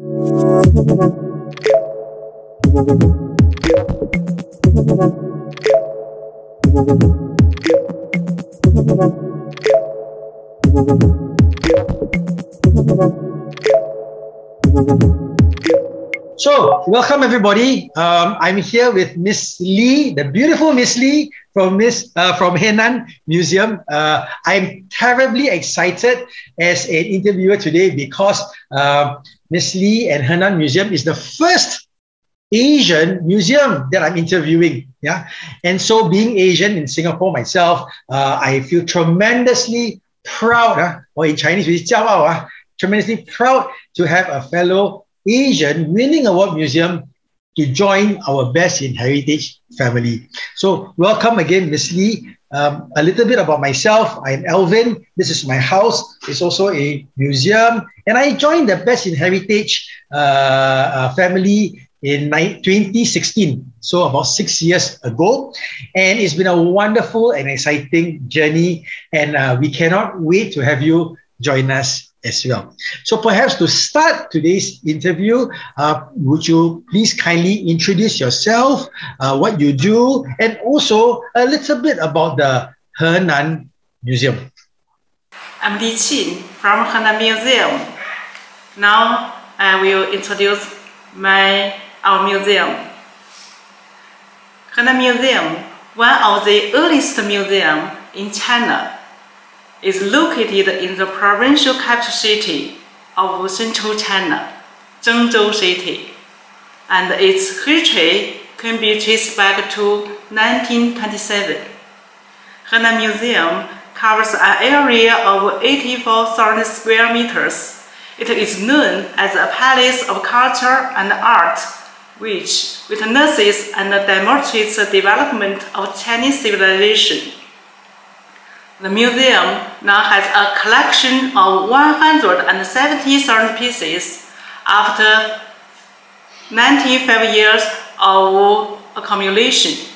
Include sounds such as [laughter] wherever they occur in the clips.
So, welcome everybody. Um, I'm here with Miss Li, the beautiful Miss Li from Miss uh, from Henan Museum. Uh, I'm terribly excited as an interviewer today because uh, Miss Li and Henan Museum is the first Asian museum that I'm interviewing. Yeah, and so being Asian in Singapore myself, uh, I feel tremendously proud. Uh, or in Chinese, uh, tremendously proud to have a fellow Asian winning award museum to join our best in heritage family. So welcome again, Miss Li. Um, a little bit about myself. I'm Alvin. This is my house. It's also a museum. And I joined the Best in Heritage uh, uh, family in 2016, so about six years ago. And it's been a wonderful and exciting journey. And uh, we cannot wait to have you join us as well. So perhaps to start today's interview, uh, would you please kindly introduce yourself, uh, what you do, and also a little bit about the Henan Museum. I'm Li Qin from Henan Museum. Now I will introduce my our museum. Henan Museum, one of the earliest museums in China, is located in the provincial capital city of central China, Zhengzhou City, and its history can be traced back to 1927. Henan Museum covers an area of 84,000 square meters. It is known as a palace of culture and art, which witnesses and demonstrates the development of Chinese civilization. The museum now has a collection of 170,000 pieces after 95 years of accumulation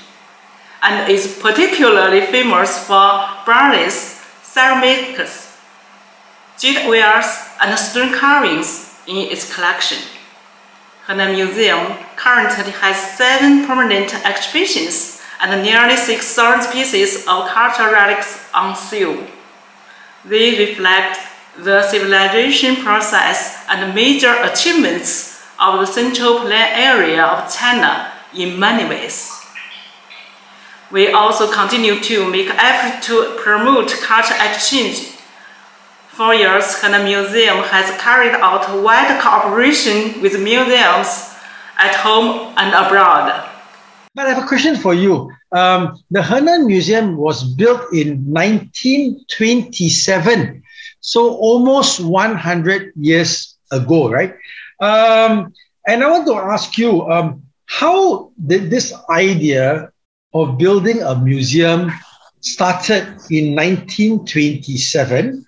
and is particularly famous for bronze ceramics, jadeware, and stone carvings in its collection. Henan Museum currently has seven permanent exhibitions and nearly 6,000 pieces of cultural relics on sale. They reflect the civilization process and major achievements of the Central Plain area of China in many ways. We also continue to make efforts to promote cultural exchange. For years, Henan Museum has carried out wide cooperation with museums at home and abroad. But I have a question for you. Um, the Henan Museum was built in 1927, so almost 100 years ago, right? Um, and I want to ask you, um, how did this idea of building a museum started in 1927?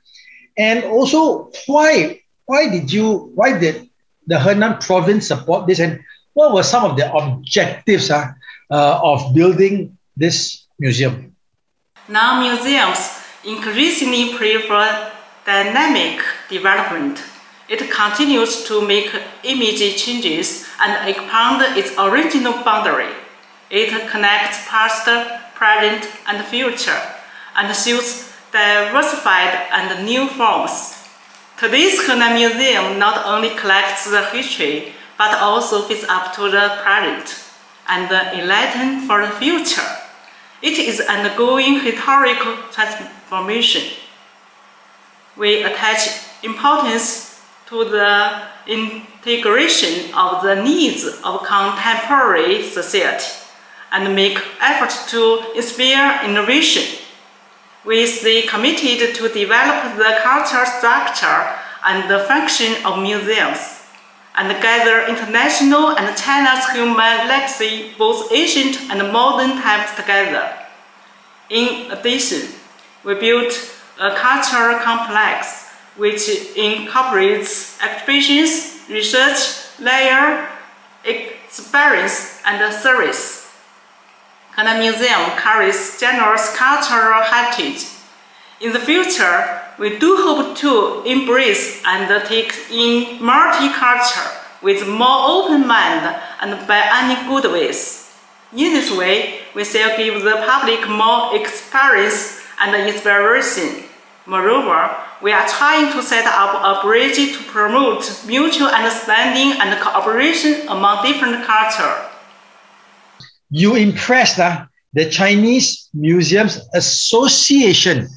And also, why why did you why did the Henan province support this? And what were some of the objectives? Uh, uh, of building this museum? Now museums increasingly prefer dynamic development. It continues to make image changes and expand its original boundary. It connects past, present, and future, and shows diversified and new forms. Today's Henan Museum not only collects the history, but also fits up to the present and enlighten for the future. It is undergoing historical transformation. We attach importance to the integration of the needs of contemporary society and make efforts to inspire innovation. We stay committed to develop the cultural structure and the function of museums and gather international and China's human legacy, both ancient and modern times together. In addition, we built a cultural complex which incorporates exhibitions, research, layer, experience, and service. Henan Museum carries generous cultural heritage. In the future, we do hope to embrace and take in multicultural with more open mind and by any good ways. In this way, we shall give the public more experience and inspiration. Moreover, we are trying to set up a bridge to promote mutual understanding and cooperation among different cultures. You impressed uh, the Chinese Museums Association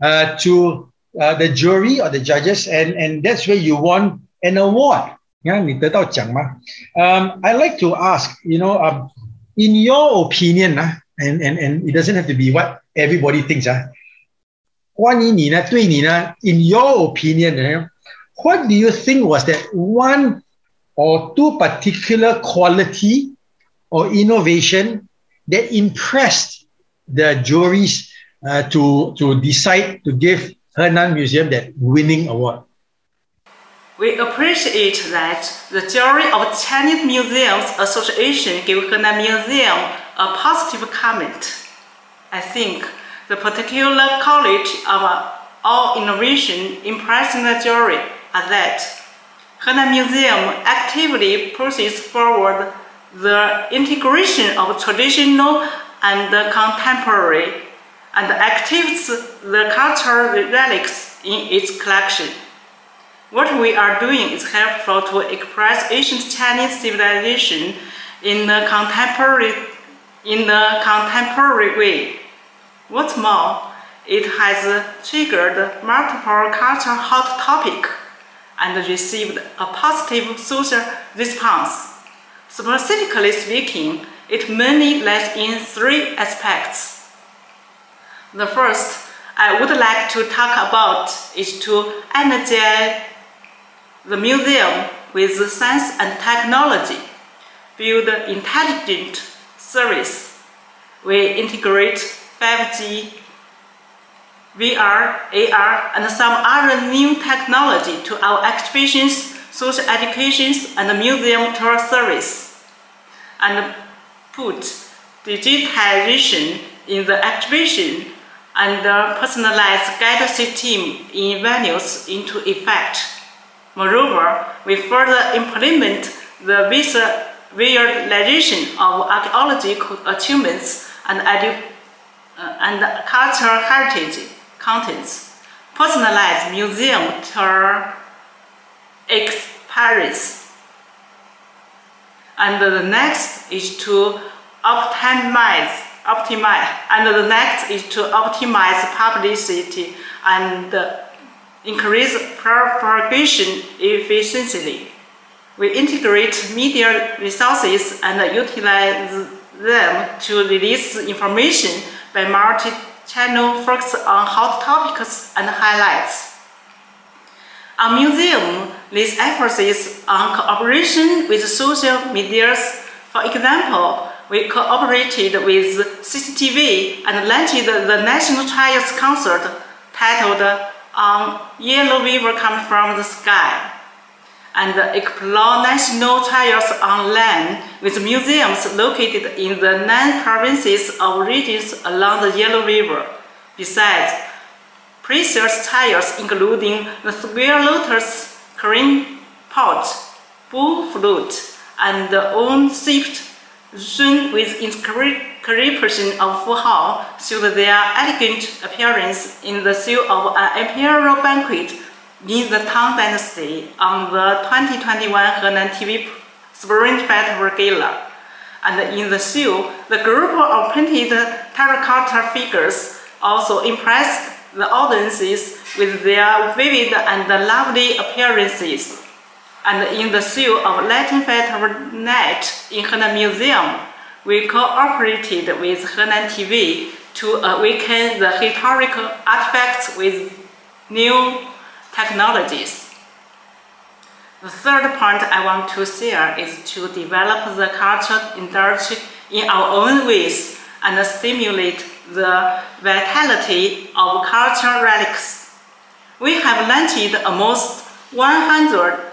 uh, to uh, the jury or the judges, and, and that's where you won an award. Yeah, um, I'd like to ask, you know, um, in your opinion, uh, and, and, and it doesn't have to be what everybody thinks, uh, 关于你呢，对你呢，in your opinion, what do you think was that one or two particular quality or innovation that impressed the juries uh, to to decide to give Henan Museum that winning award? We appreciate that the jury of Chinese Museums Association gave Henan Museum a positive comment. I think the particular quality of all innovation impressing the jury are that Henan Museum actively pushes forward the integration of traditional and contemporary and activates the cultural relics in its collection. What we are doing is helpful to express ancient Chinese civilization in a contemporary, in a contemporary way. What's more, it has triggered multiple cultural hot topics and received a positive social response. Specifically speaking, it mainly lies in three aspects. The first I would like to talk about is to energize the museum with science and technology, build intelligent service. We integrate 5G, VR, AR, and some other new technology to our exhibitions, social educations, and museum tour service, and put digitization in the exhibition and personalized guide system in venues into effect. Moreover, we further implement the visualization of archaeological achievements and uh, and cultural heritage contents, personalized museum tour experience. And the next is to optimize, optimize, and the next is to optimize publicity and increase propagation efficiency. We integrate media resources and utilize them to release information by multi-channel focus on hot topics and highlights. Our museum lays emphasis on cooperation with social medias. For example, we cooperated with CCTV and launched the National Trials Concert titled On Yellow River Coming from the Sky and explore national trails on land with museums located in the nine provinces or regions along the Yellow River. Besides, precious trails including the square lotus, green pot, bone flute, and the owl-shaped zun with inscription of Fu Hao showed their elegant appearance in the seal of an imperial banquet in the Tang Dynasty on the 2021 Henan TV Spring Festival Gala. And in the seal, the group of painted terracotta figures also impressed the audiences with their vivid and lovely appearances. And in the show of Lantern Night in Henan Museum, we cooperated with Henan TV to uh, awaken the historical artifacts with new technologies. The third point I want to share is to develop the culture industry in our own ways and stimulate the vitality of cultural relics. We have launched almost 100,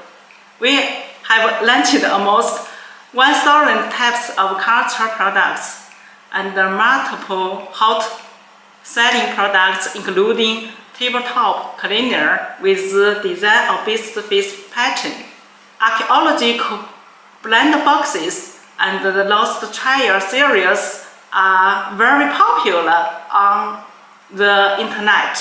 we have launched almost 1,000 types of cultural products and multiple hot selling products including tabletop cleaner with the design of beast face pattern, archaeological blind boxes and the Lost Treasure series are very popular on the internet.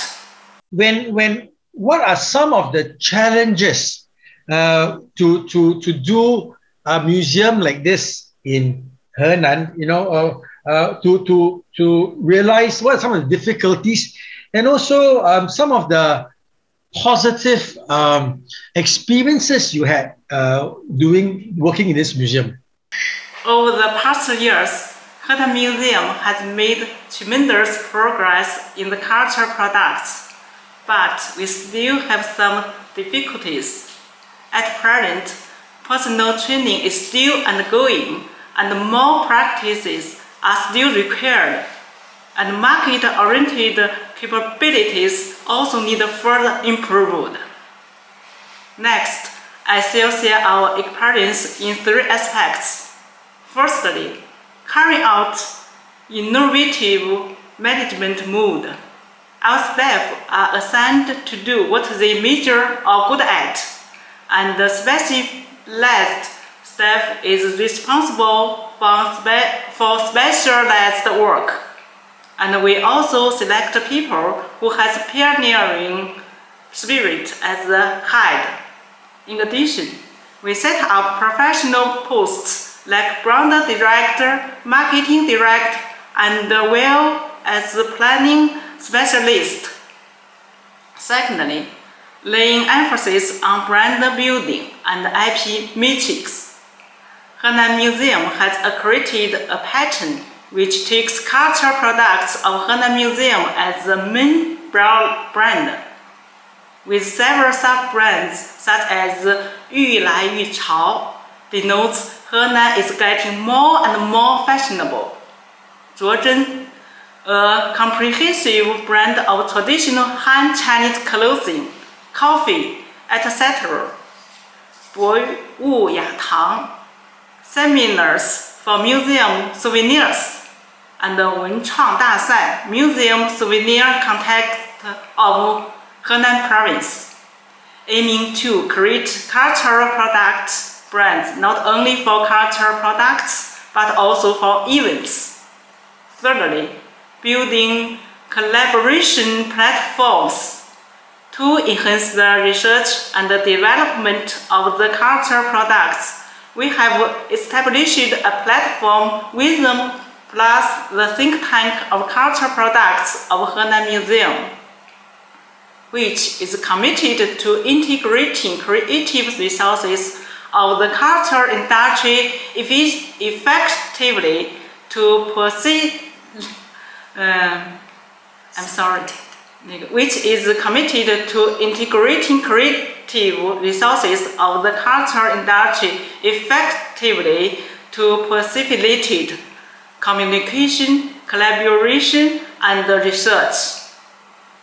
When, when, what are some of the challenges uh, to, to, to do a museum like this in Henan, you know, uh, uh, to, to, to realize what some of the difficulties and also um, some of the positive um, experiences you had uh, doing working in this museum? Over the past years, Henan Museum has made tremendous progress in the cultural products, but we still have some difficulties. At present, personal training is still ongoing and more practices are still required, and market-oriented capabilities also need further improved. Next, I shall share our experience in three aspects. Firstly, carrying out innovative management mode. Our staff are assigned to do what they major or good at, and the specialized staff is responsible for, spe for specialized work. And we also select people who has pioneering spirit as the head. In addition, we set up professional posts like brand director, marketing director, and well as planning specialist. Secondly, laying emphasis on brand building and IP matrix. Henan Museum has created a pattern which takes cultural products of Henan Museum as the main brand, with several sub-brands such as Yu Lai Yu Chao, denotes Henan is getting more and more fashionable. Zhuozhen, a comprehensive brand of traditional Han Chinese clothing, coffee, etc. Bo Wu Ya Tang, seminars for museum souvenirs and the Wenchuang Dasai Museum Souvenir Contest of Henan Province, aiming to create cultural product brands not only for cultural products but also for events. Thirdly, building collaboration platforms to enhance the research and the development of the cultural products. We have established a platform them plus the think tank of cultural products of Henan Museum, which is committed to integrating creative resources of the cultural industry effectively to proceed, uh, I'm sorry, which is committed to integrating creative resources of the cultural industry effectively to facilitate communication, collaboration, and research.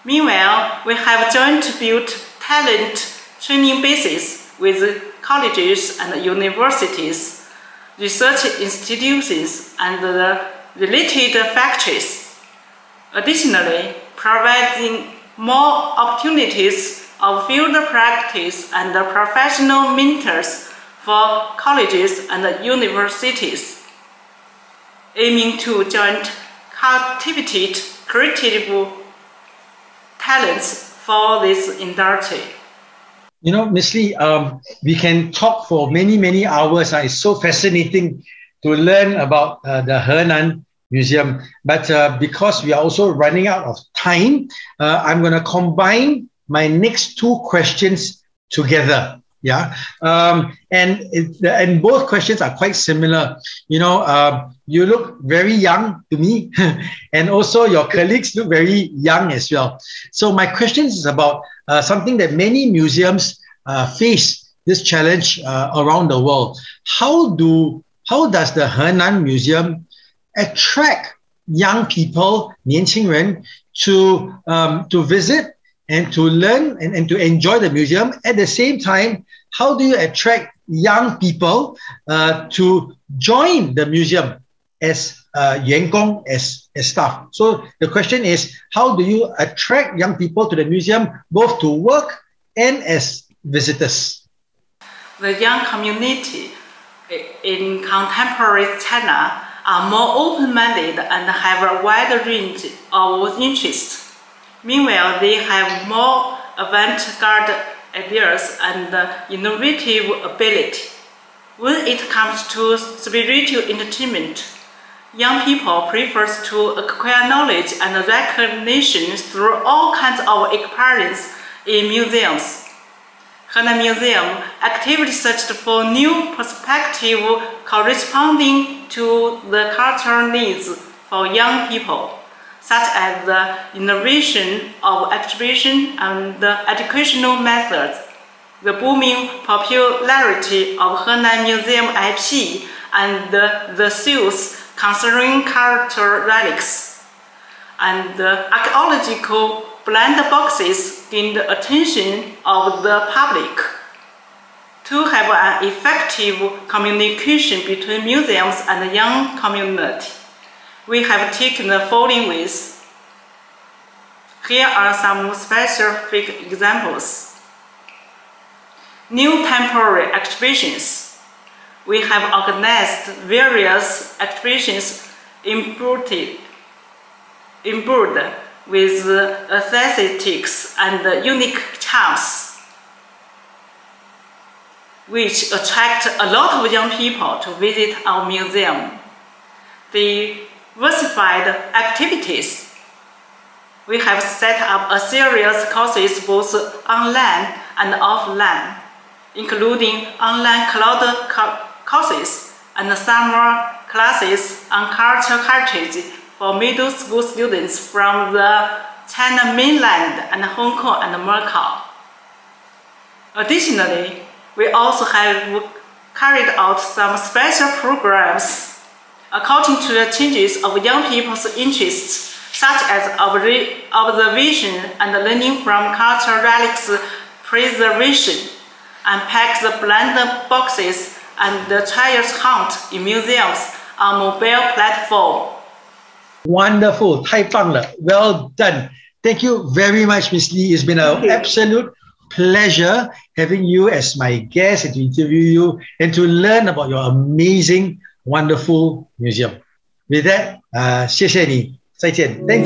Meanwhile, we have joint built talent training bases with colleges and universities, research institutions, and the related factories. Additionally, providing more opportunities of field practice and professional mentors for colleges and universities aiming to joint cultivate creative talents for this industry. You know, Miss Li, um, we can talk for many, many hours. Uh, it's so fascinating to learn about uh, the Henan Museum. But uh, because we are also running out of time, uh, I'm going to combine my next two questions together. Yeah. Um, and, and both questions are quite similar. You know, uh, you look very young to me, [laughs] and also your colleagues look very young as well. So my question is about uh, something that many museums uh, face this challenge uh, around the world. How do how does the Henan Museum attract young people, 年轻人, to um, to visit and to learn and, and to enjoy the museum. At the same time, how do you attract young people uh, to join the museum as uh, 员工, as, as staff? So the question is, how do you attract young people to the museum, both to work and as visitors? the young community in contemporary China are more open-minded and have a wide range of interests. Meanwhile, they have more avant-garde ideas and innovative ability. When it comes to spiritual entertainment, young people prefer to acquire knowledge and recognition through all kinds of experience in museums. Henan Museum actively searched for new perspective corresponding to the cultural needs for young people, such as the innovation of exhibition and educational methods, the booming popularity of Henan Museum IP, and the sales concerning cultural relics, and the archaeological blind boxes gained the attention of the public. To have an effective communication between museums and the young community, we have taken the following ways. Here are some specific examples. New temporary exhibitions. We have organized various exhibitions imbued, imbued with aesthetics and unique charms, which attract a lot of young people to visit our museum. The diversified activities. We have set up a series of courses both online and offline, including online cloud courses and summer classes on cultural heritage for middle school students from the China mainland and Hong Kong and Macau. Additionally, we also have carried out some special programs according to the changes of young people's interests, such as observation and learning from cultural relics preservation, unpack the blind boxes and the treasure hunt in museums on mobile platform. Wonderful. 太棒了. Well done. Thank you very much, Miss Li. It's been an absolute pleasure having you as my guest and to interview you and to learn about your amazing, wonderful museum. With that, uh, 谢谢你，再见，Thank